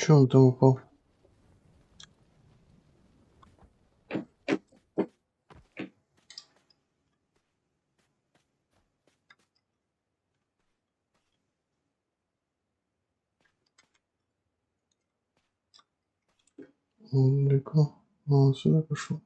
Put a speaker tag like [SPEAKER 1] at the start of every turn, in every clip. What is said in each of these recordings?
[SPEAKER 1] Чё он там упал? Он далеко. А, он сюда пошел.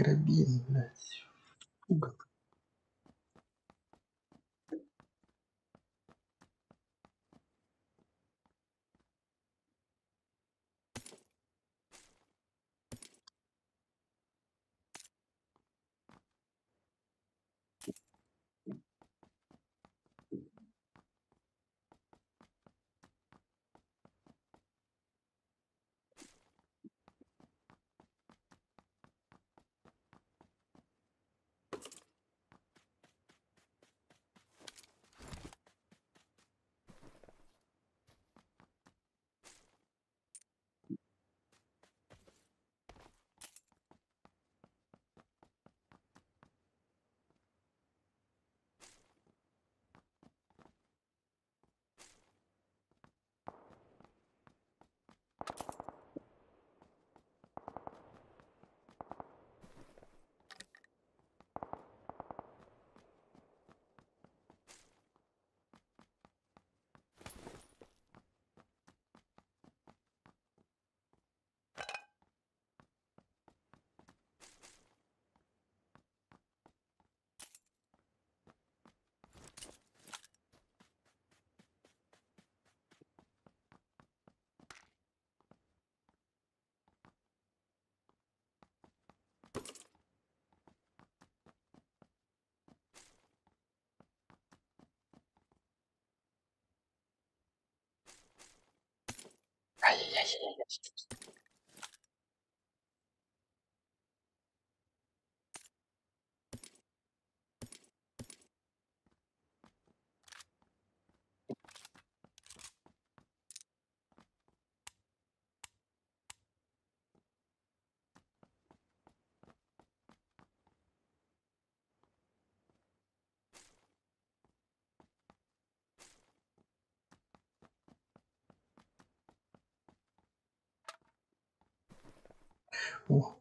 [SPEAKER 1] А, это карабин, 哎呀呀呀！pour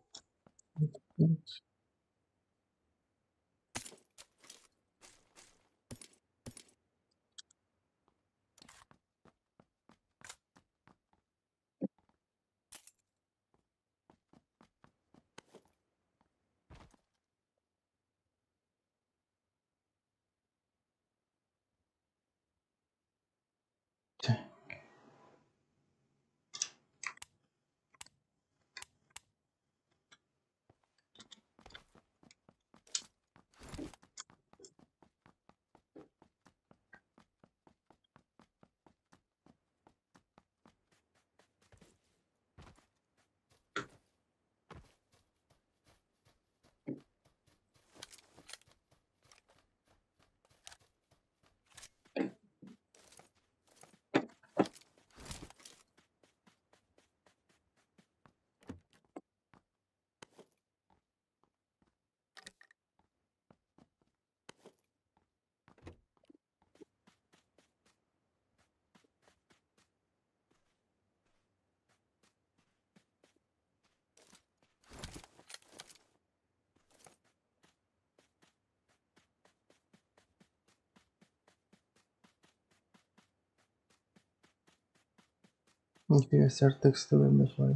[SPEAKER 1] Tiene que ser texto de mejor.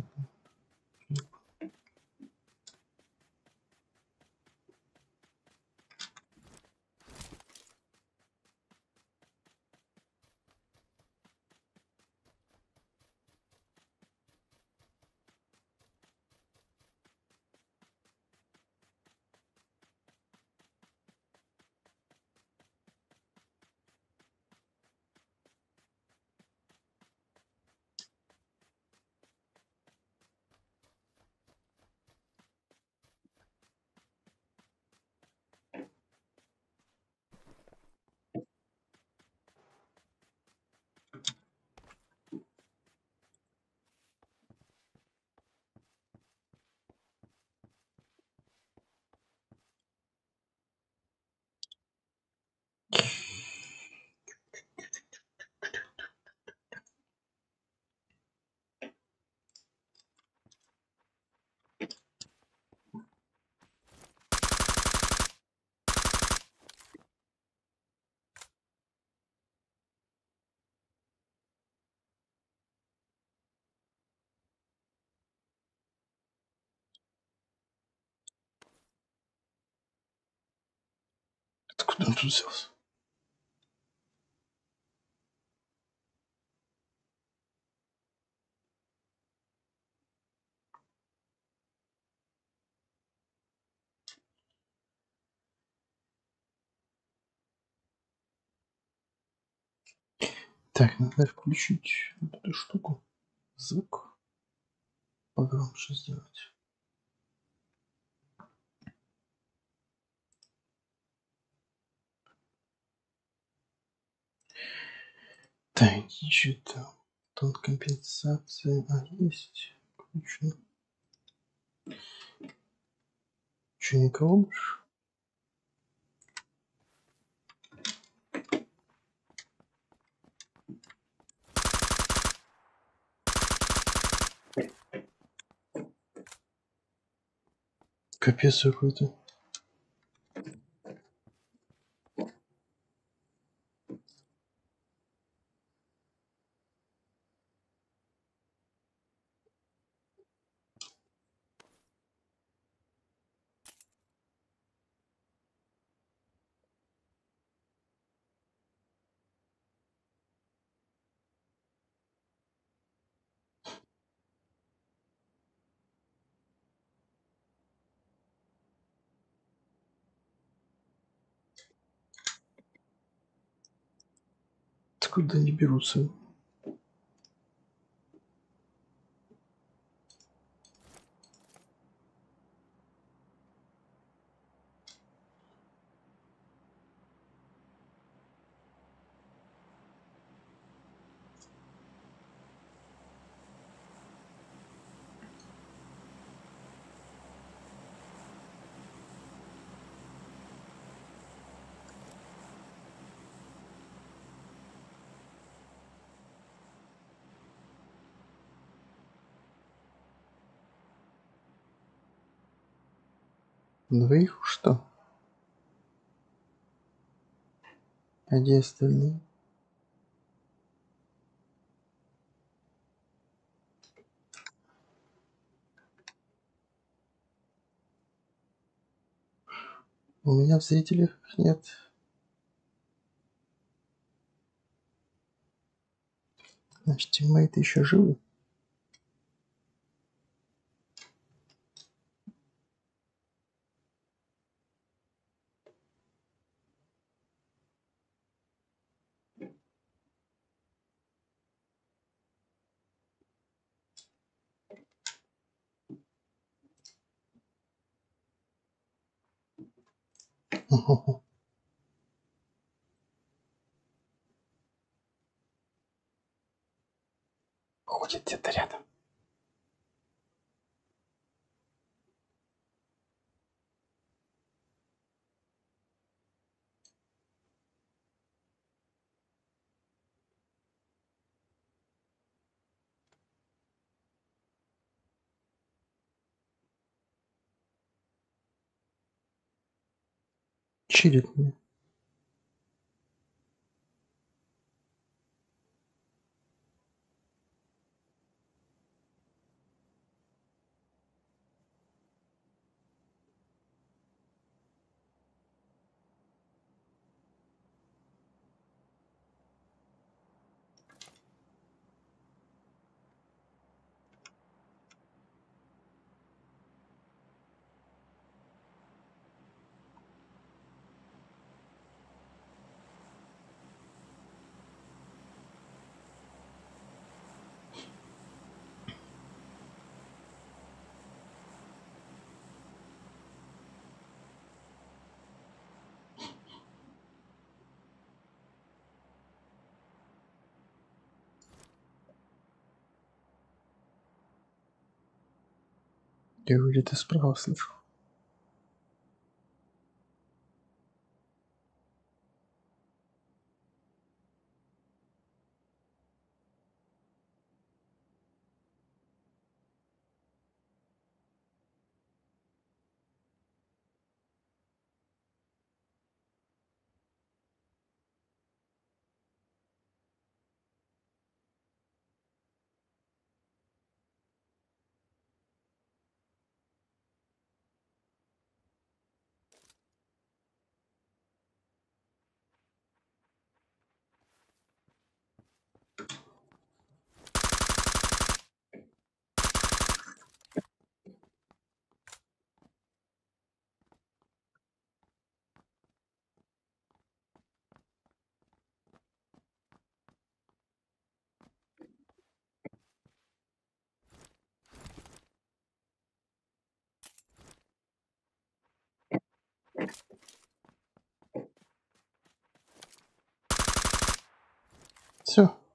[SPEAKER 1] Он тут взялся? Так, надо включить вот эту штуку. Звук погромче сделать. Еще там. Тон компенсации. А, есть. Включено. Че, никого больше? Капец какой-то. Откуда они берутся? Двоих что? А где остальные? У меня в зрителях нет. Значит, тиммейты еще живы? Чилит Я его где-то справа слышу.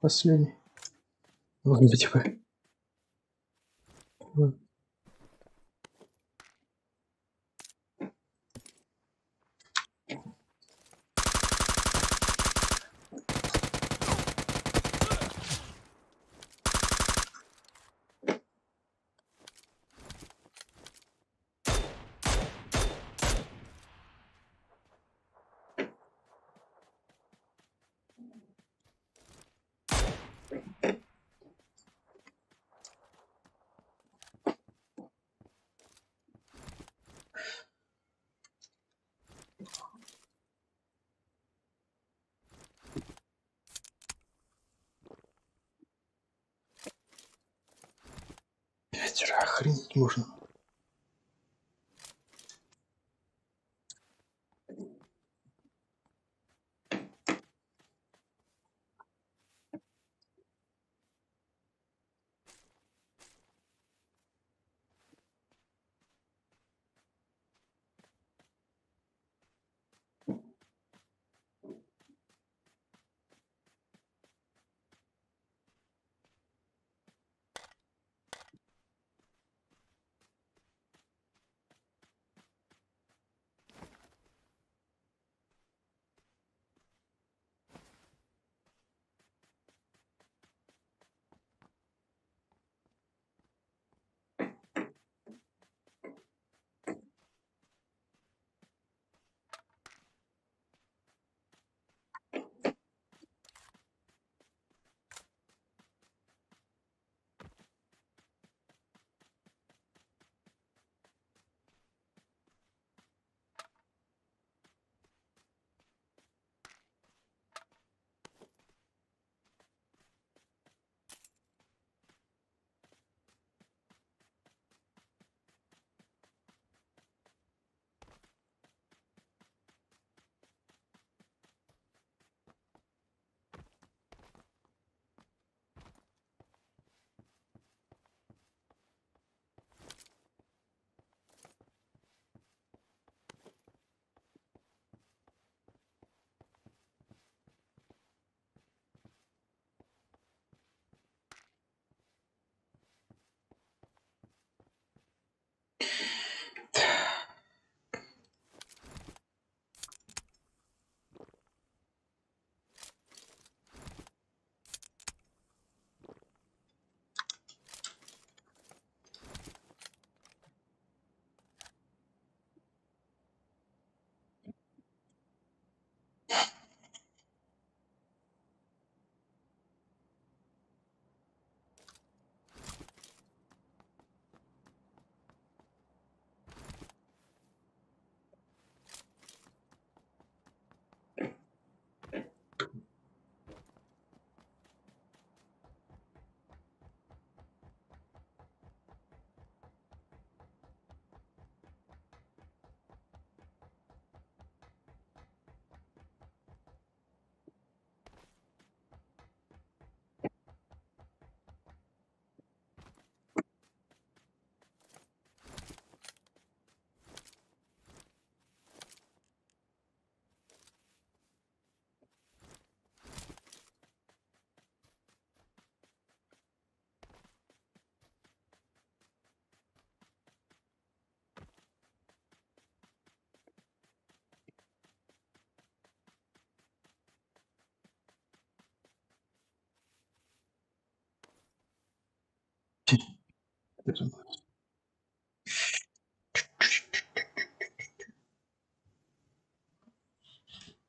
[SPEAKER 1] Последний. Выглядите вы. Пятеро, охренеть можно.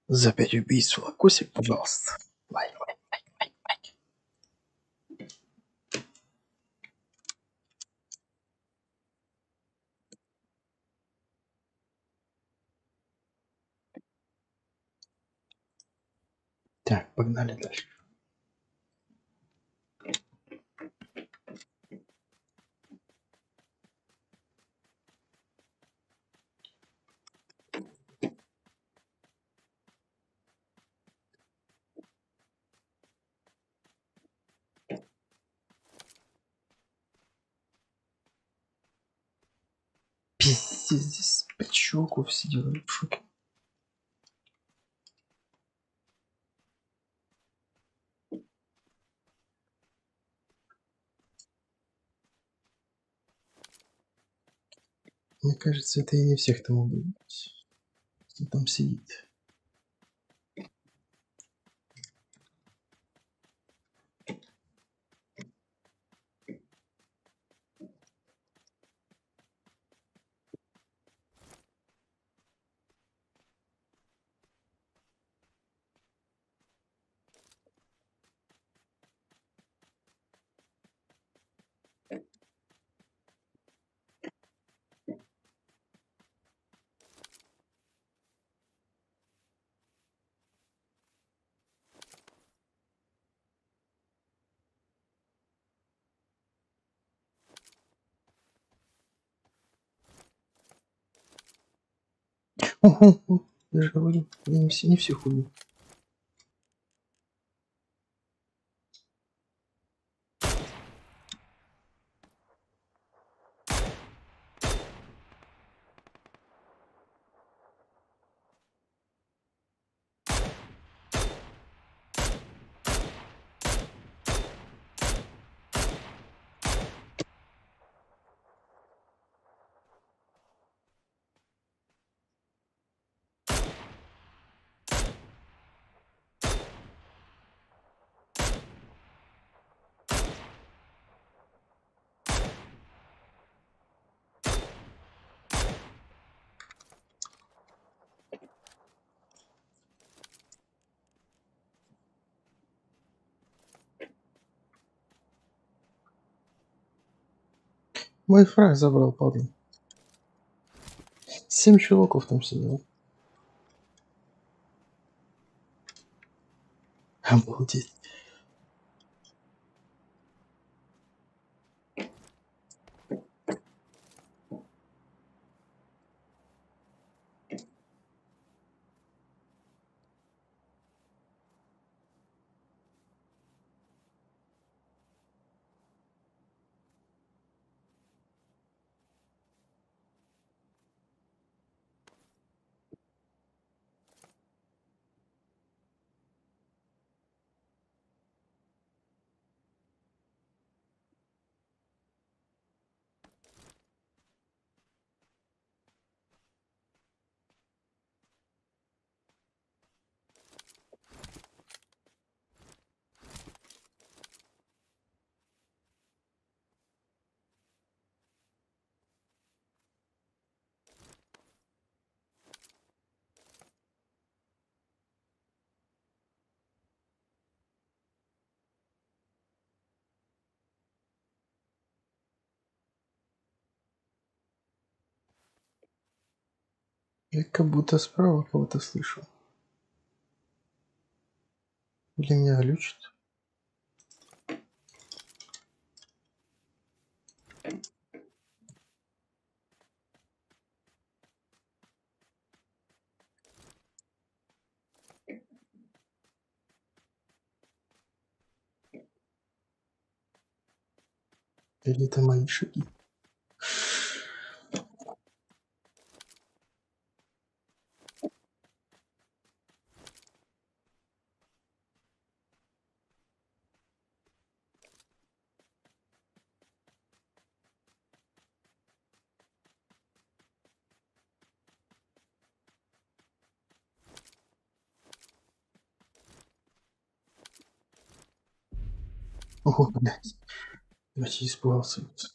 [SPEAKER 1] За пять убийств лайкосик, пожалуйста. Лайк, лайк, лайк, лайк, лайк. Так, погнали дальше. Здесь, здесь пять чуваков сидело в шоке. Мне кажется, это и не всех там убить, кто там сидит. Ого, я же говорю, я не, все, не Мой фраг забрал, падла. Семь чуваков там сидело. Обалдеть. Я как будто справа кого-то слышу. Или меня глючит? Или это мои шаги? Я почти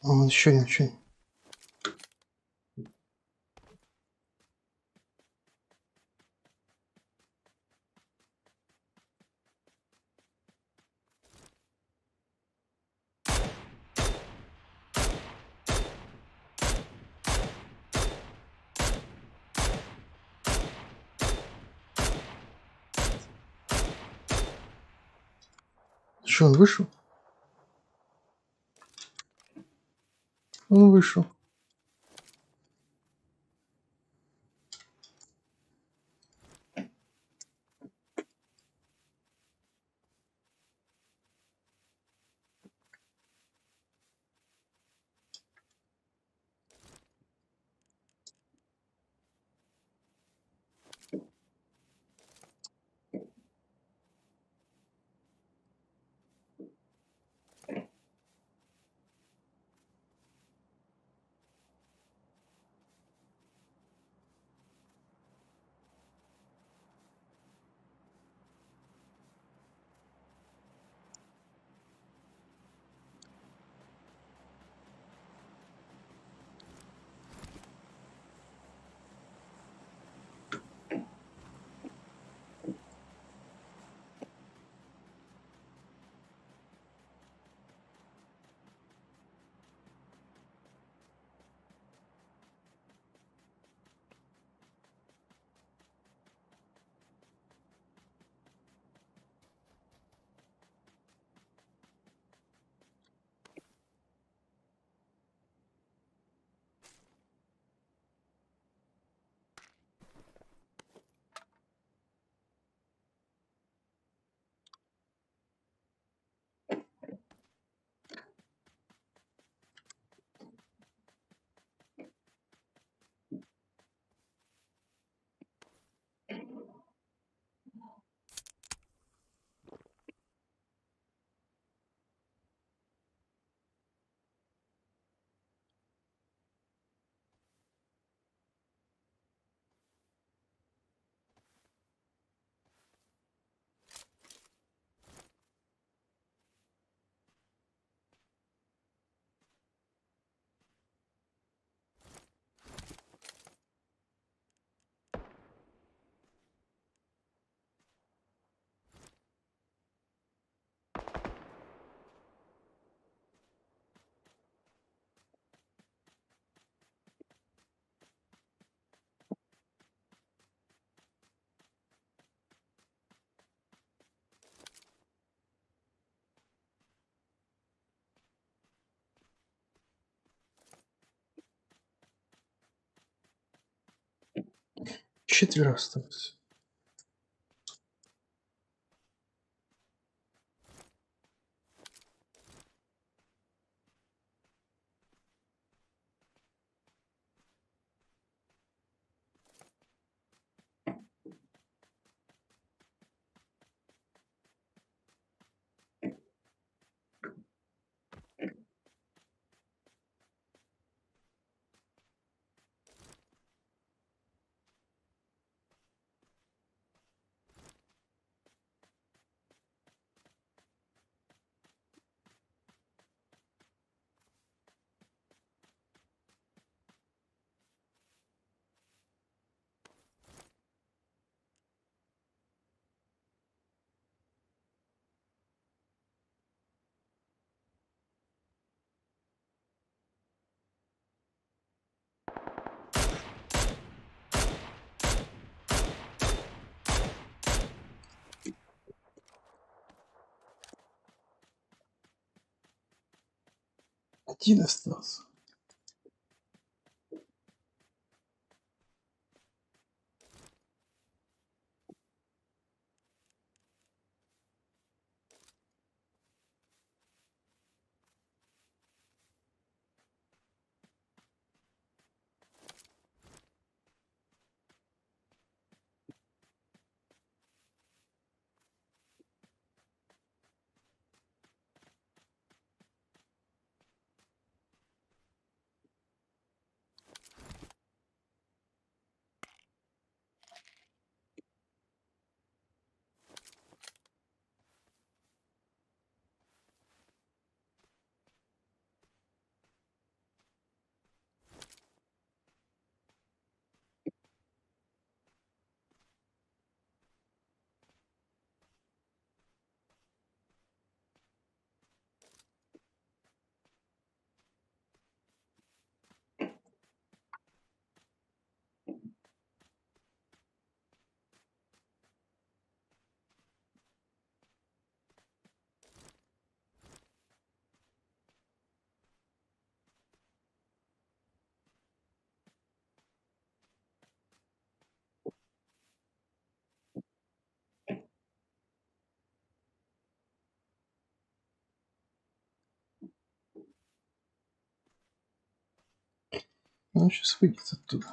[SPEAKER 1] А, вон еще один, еще один. Что, он вышел? Он вышел. Четверо осталось. Один остался. Он сейчас выйдет оттуда.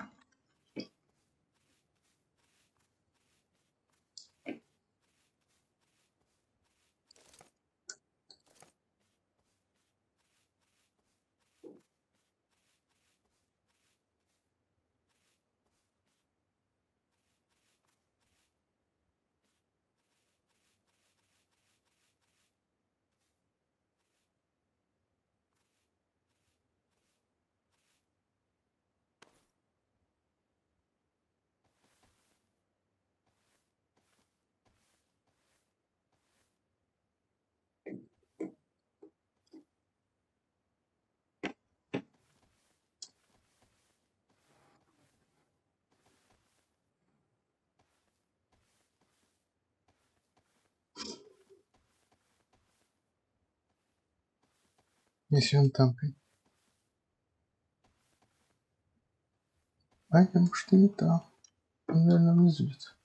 [SPEAKER 1] Он там. А я, может, и не там. Он, наверное, внизу где-то.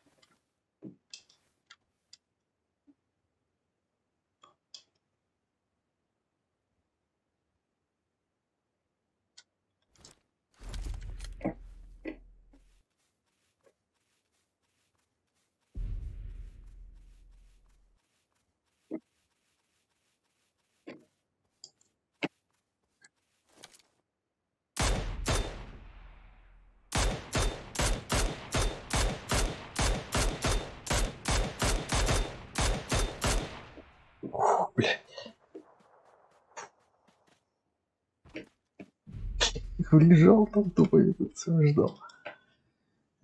[SPEAKER 1] Лежал там тупо и всё ждал.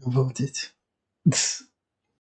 [SPEAKER 1] Обалдеть.